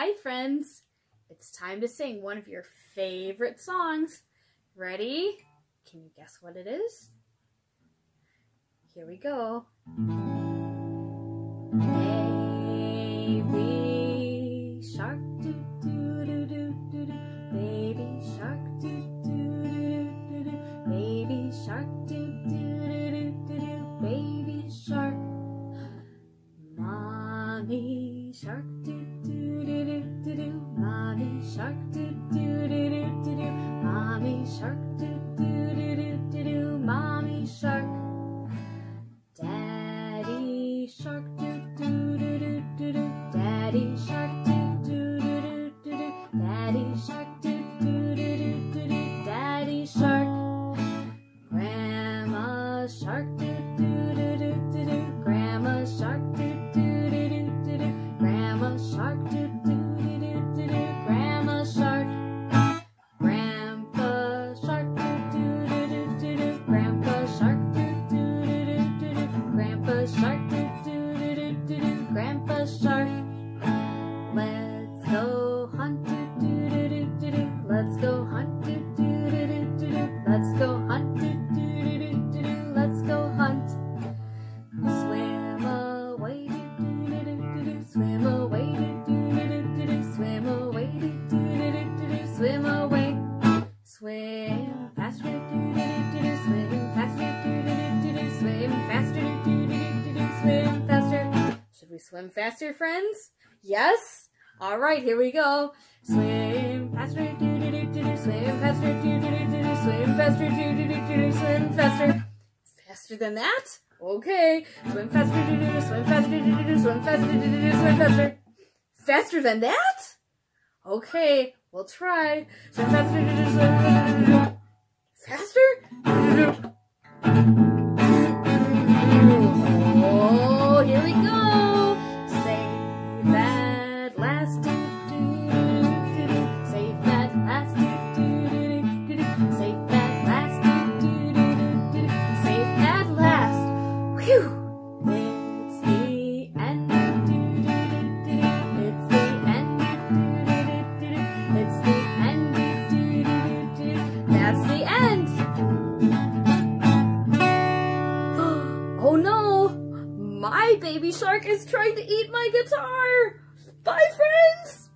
Hi, friends. It's time to sing one of your favorite songs. Ready? Can you guess what it is? Here we go. Baby shark doo doo doo doo doo doo. Baby shark doo doo doo doo doo. Baby shark doo doo doo doo doo doo. Baby shark. Mommy shark doo shark doo doo doo doo doo doo. Mommy shark doo doo doo doo doo doo. Mommy shark. Daddy shark doo doo doo doo doo doo. Daddy shark doo doo doo doo doo doo. Daddy shark doo doo doo doo doo doo. Daddy shark. Grandma shark doo doo doo Grandpa swim faster, friends? Yes? All right, here we go. Swim faster, doo doo doo doo doo. Swim faster, doo doo doo doo doo. Swim faster, doo doo doo doo doo. Swim faster. Faster than that? Okay. Swim faster, doo doo doo. Swim faster, doo doo doo. Swim faster, doo doo doo. Swim faster. Faster than that? Okay, we'll try. Swim faster, doo doo. Swim My baby shark is trying to eat my guitar! Bye, friends!